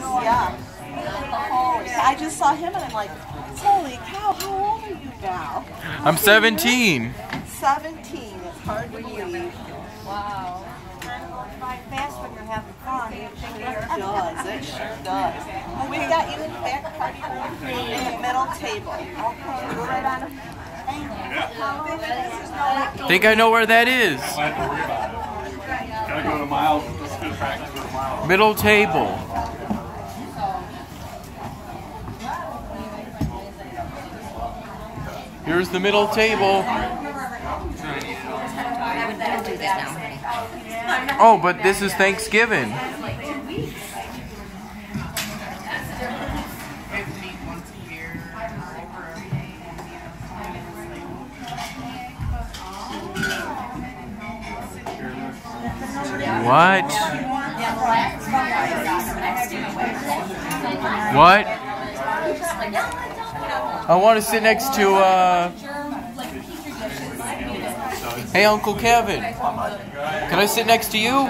Yeah. Holy, I just saw him and I'm like, holy cow, how old are you now? I'm 17. 17. It's hard to believe. Wow. By fast when you're having fun. It sure does. It sure does. Well, we've got you in the back party room in the middle table. Okay, go right on. Think I know where that is. Gotta go Here's the middle table. Oh, but this is Thanksgiving. What? What? I want to sit next to, uh... Hey, Uncle Kevin. Can I sit next to you?